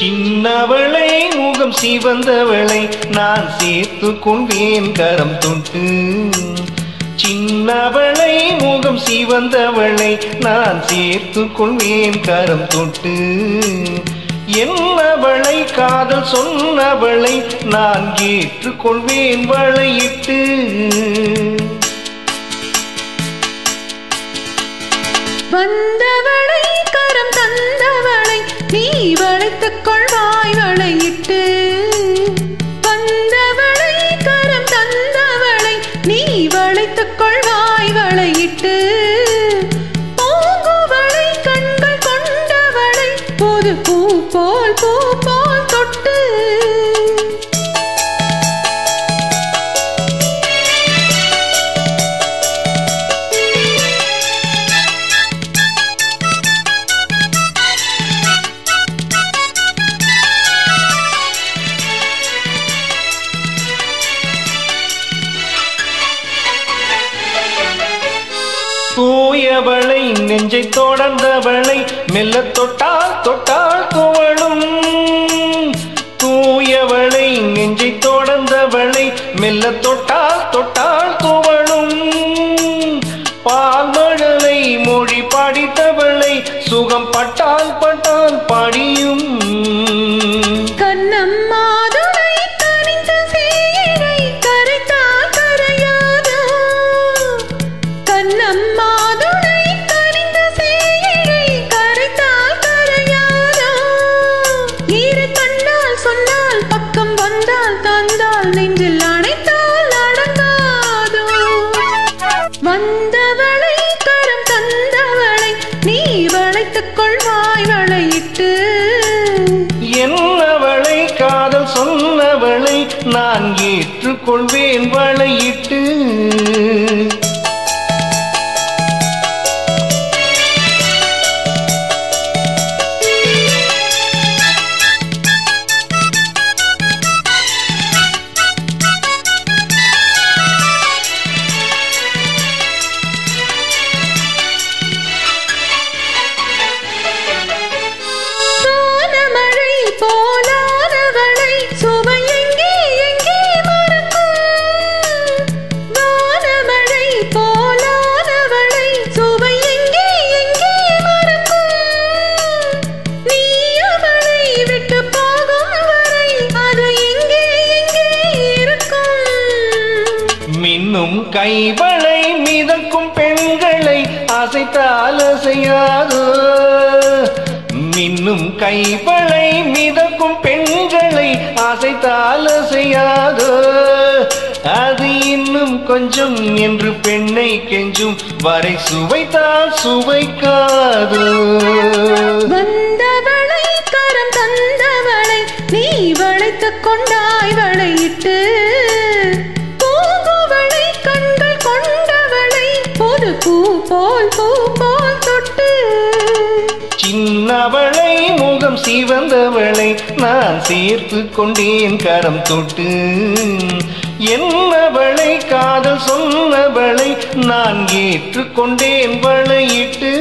சின்னவளை முகம் சிவந்தவளை நான் சேர்த்து கொண்டேன் கரம் தொட்டு. சின்னவளை முகம் சிவந்தவளை நான் சேர்த்து கொள்வேன் கரம் தொட்டு. என்னவளை காதல் சொன்னவளை நான் ஏற்றுக்கொள்வேன் வளையிட்டு. வந்தவள் போல் பூ போல் தொட்டு தூயவளை நெஞ்சை தொடர்ந்தவளை மெல்ல தொட்டால் தொட்டால் துவளும். தூயவளை நெஞ்சை தொடர்ந்தவளை மெல்ல தொட்டால் தொட்டால் துவளும். பால்மழலை மொழி படித்தவளை சுகம் பட்டால் பட்டால் நெஞ்சில் அணைத்தால் அடங்காதோ? வந்தவளை கரம் தந்தவளை நீ வளைத்துக் கொள்வாய் வளையிட்டு. என்னவளை காதல் சொன்னவளை நான் ஏற்றுக்கொள்வேன் வளையிட்டு. கைவளை மிதக்கும் பெண்களை அசைத்தால் அசையாது. மின்னும் கைவளை மிதக்கும் பெண்களை அசைத்தால் அசையாது. அது இன்னும் கொஞ்சம் என்று பெண்ணை கெஞ்சும் வரை சுவைத்தால் சுவைக்காது. வந்தவளை கரம் தந்தவளை நீ வளைத்து கொண்டாய் வளையிட்டு போல் பூ போல் தொட்டு. சின்னவளை முகம் சிவந்தவளை நான் சேர்த்து கொண்டேன் கரம் தொட்டு. என்னவளை காதல் சொன்னவளை நான் ஏற்றுக்கொண்டேன் வளையிட்டு.